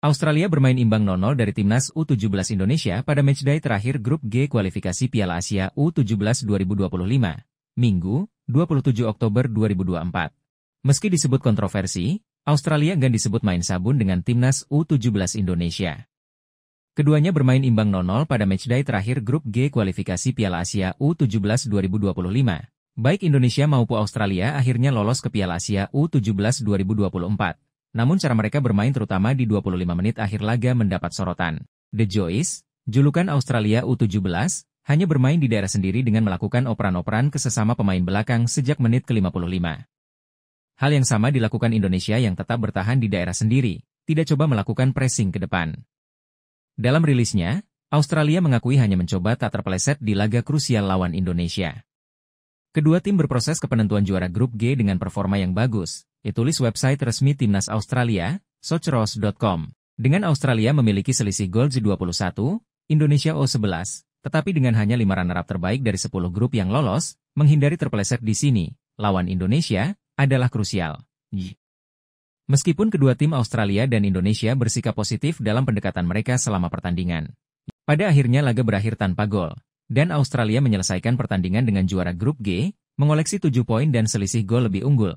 Australia bermain imbang 0-0 dari timnas U17 Indonesia pada matchday terakhir grup G kualifikasi Piala Asia U17 2025, Minggu, 27 Oktober 2024. Meski disebut kontroversi, Australia enggan disebut main sabun dengan timnas U17 Indonesia. Keduanya bermain imbang 0-0 pada matchday terakhir grup G kualifikasi Piala Asia U17 2025. Baik Indonesia maupun Australia akhirnya lolos ke Piala Asia U17 2024. Namun cara mereka bermain terutama di 25 menit akhir laga mendapat sorotan. The Joyce, julukan Australia U17, hanya bermain di daerah sendiri dengan melakukan operan-operan ke sesama pemain belakang sejak menit ke-55. Hal yang sama dilakukan Indonesia yang tetap bertahan di daerah sendiri, tidak coba melakukan pressing ke depan. Dalam rilisnya, Australia mengakui hanya mencoba tak terpeleset di laga krusial lawan Indonesia. Kedua tim berproses ke penentuan juara grup G dengan performa yang bagus, Ditulis website resmi Timnas Australia, sochros.com. Dengan Australia memiliki selisih gol J21, Indonesia O11, tetapi dengan hanya lima runner-up terbaik dari 10 grup yang lolos, menghindari terpeleset di sini, lawan Indonesia, adalah krusial. Meskipun kedua tim Australia dan Indonesia bersikap positif dalam pendekatan mereka selama pertandingan. Pada akhirnya laga berakhir tanpa gol, dan Australia menyelesaikan pertandingan dengan juara grup G, mengoleksi 7 poin dan selisih gol lebih unggul,